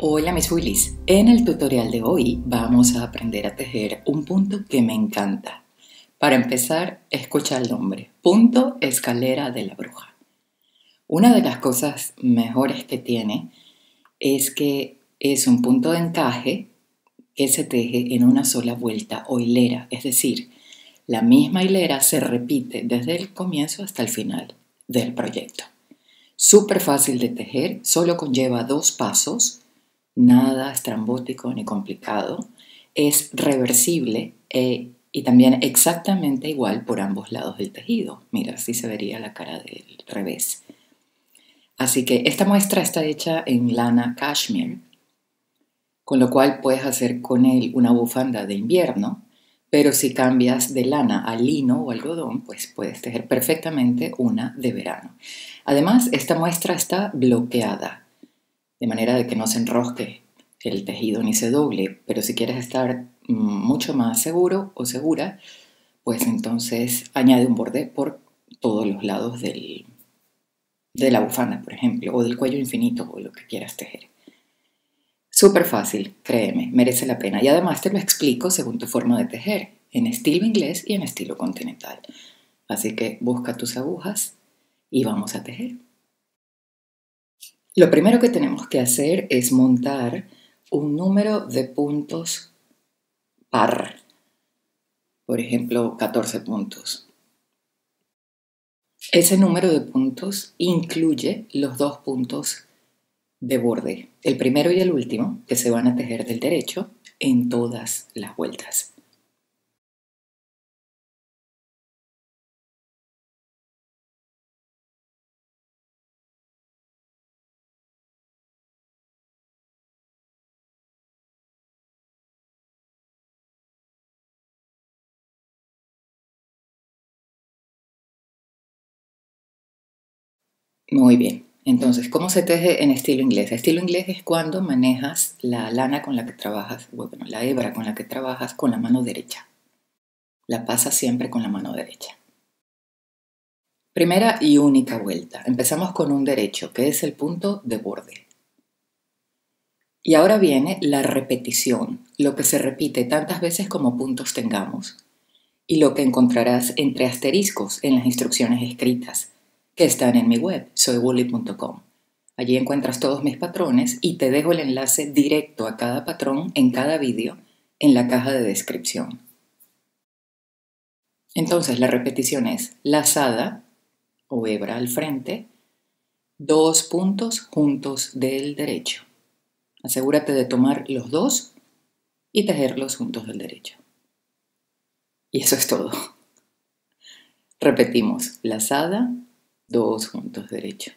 Hola mis Willis, en el tutorial de hoy vamos a aprender a tejer un punto que me encanta. Para empezar, escucha el nombre, punto escalera de la bruja. Una de las cosas mejores que tiene es que es un punto de encaje que se teje en una sola vuelta o hilera, es decir, la misma hilera se repite desde el comienzo hasta el final del proyecto. Súper fácil de tejer, solo conlleva dos pasos, nada estrambótico ni complicado. Es reversible e, y también exactamente igual por ambos lados del tejido. Mira, así se vería la cara del revés. Así que esta muestra está hecha en lana cashmere, con lo cual puedes hacer con él una bufanda de invierno, pero si cambias de lana a lino o algodón, pues puedes tejer perfectamente una de verano. Además, esta muestra está bloqueada, de manera de que no se enrosque el tejido ni se doble, pero si quieres estar mucho más seguro o segura, pues entonces añade un borde por todos los lados del, de la bufanda, por ejemplo, o del cuello infinito o lo que quieras tejer. Súper fácil, créeme, merece la pena. Y además te lo explico según tu forma de tejer, en estilo inglés y en estilo continental. Así que busca tus agujas y vamos a tejer. Lo primero que tenemos que hacer es montar un número de puntos par. Por ejemplo, 14 puntos. Ese número de puntos incluye los dos puntos de borde, el primero y el último, que se van a tejer del derecho en todas las vueltas. Muy bien. Entonces, ¿cómo se teje en estilo inglés? Estilo inglés es cuando manejas la lana con la que trabajas, bueno, la hebra con la que trabajas con la mano derecha. La pasas siempre con la mano derecha. Primera y única vuelta. Empezamos con un derecho, que es el punto de borde. Y ahora viene la repetición, lo que se repite tantas veces como puntos tengamos, y lo que encontrarás entre asteriscos en las instrucciones escritas que están en mi web, soywooly.com. Allí encuentras todos mis patrones y te dejo el enlace directo a cada patrón en cada vídeo en la caja de descripción. Entonces la repetición es lazada o hebra al frente, dos puntos juntos del derecho. Asegúrate de tomar los dos y tejerlos juntos del derecho. Y eso es todo. Repetimos, lazada, dos juntos derecho.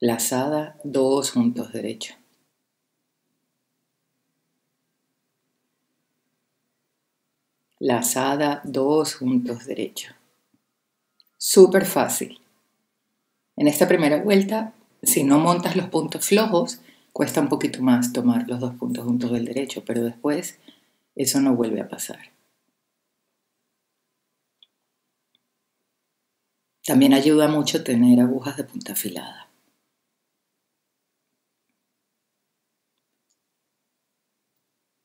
Lazada, dos juntos derecho. Lazada, dos juntos derecho. Súper fácil. En esta primera vuelta, si no montas los puntos flojos, cuesta un poquito más tomar los dos puntos juntos del derecho, pero después eso no vuelve a pasar. También ayuda mucho tener agujas de punta afilada.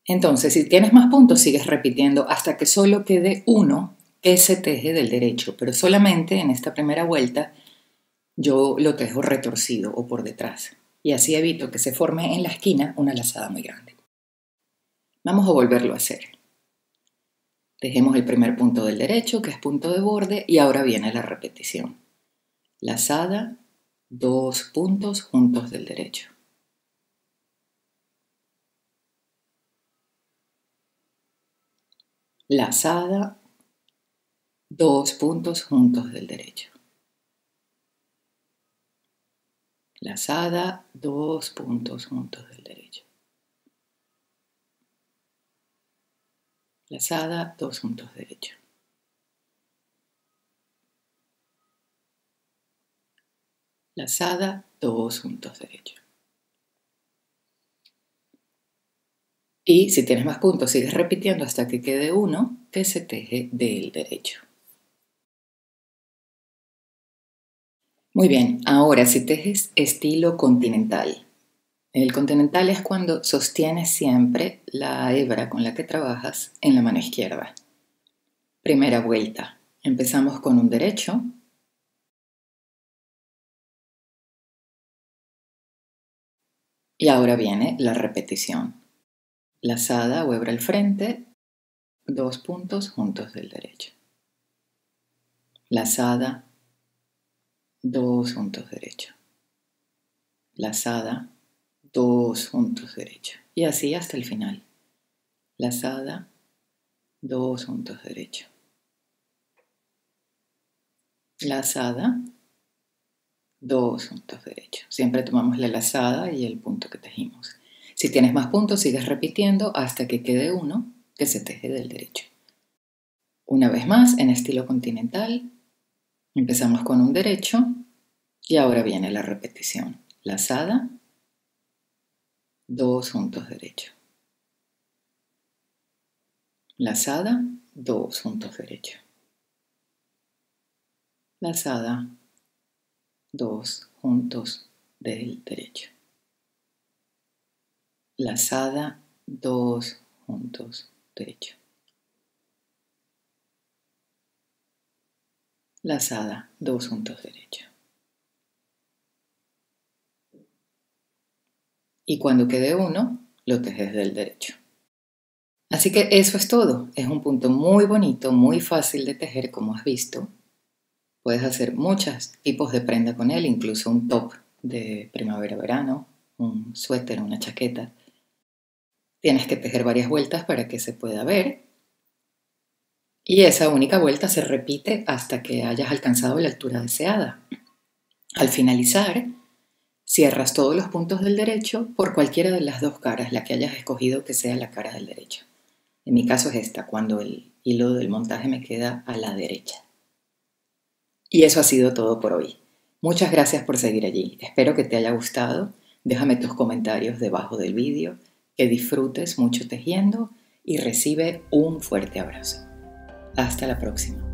Entonces, si tienes más puntos, sigues repitiendo hasta que solo quede uno que se teje del derecho, pero solamente en esta primera vuelta yo lo tejo retorcido o por detrás y así evito que se forme en la esquina una lazada muy grande. Vamos a volverlo a hacer. Tejemos el primer punto del derecho, que es punto de borde, y ahora viene la repetición. Lazada, dos puntos juntos del derecho. Lazada, dos puntos juntos del derecho. Lazada, dos puntos juntos del derecho. Lazada, dos puntos derecho. Lazada, dos puntos derecho. Y si tienes más puntos, sigues repitiendo hasta que quede uno que se teje del derecho. Muy bien, ahora si tejes estilo continental. El continental es cuando sostienes siempre la hebra con la que trabajas en la mano izquierda. Primera vuelta. Empezamos con un derecho. Y ahora viene la repetición. Lazada o hebra al frente, dos puntos juntos del derecho. Lazada, dos puntos derecho. Lazada, dos puntos derecho. Y así hasta el final. Lazada, dos puntos derecho. Lazada, dos puntos derecho. Siempre tomamos la lazada y el punto que tejimos. Si tienes más puntos, sigues repitiendo hasta que quede uno que se teje del derecho. Una vez más, en estilo continental, empezamos con un derecho y ahora viene la repetición. Lazada, dos puntos derecho. Lazada, dos puntos derecho. Lazada, dos juntos del derecho. Lazada, dos juntos derecho. Lazada, dos juntos derecho. Y cuando quede uno, lo tejes del derecho. Así que eso es todo. Es un punto muy bonito, muy fácil de tejer, como has visto. Puedes hacer muchos tipos de prenda con él, incluso un top de primavera-verano, un suéter, una chaqueta. Tienes que tejer varias vueltas para que se pueda ver. Y esa única vuelta se repite hasta que hayas alcanzado la altura deseada. Al finalizar, Cierras todos los puntos del derecho por cualquiera de las dos caras, la que hayas escogido que sea la cara del derecho. En mi caso es esta, cuando el hilo del montaje me queda a la derecha. Y eso ha sido todo por hoy. Muchas gracias por seguir allí. Espero que te haya gustado. Déjame tus comentarios debajo del vídeo, que disfrutes mucho tejiendo y recibe un fuerte abrazo. Hasta la próxima.